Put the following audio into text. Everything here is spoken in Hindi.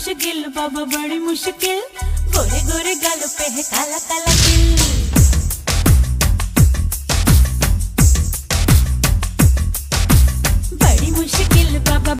मुश्किल बाबा बड़ी मुश्किल। गोरे गोरे गल पे है काला काला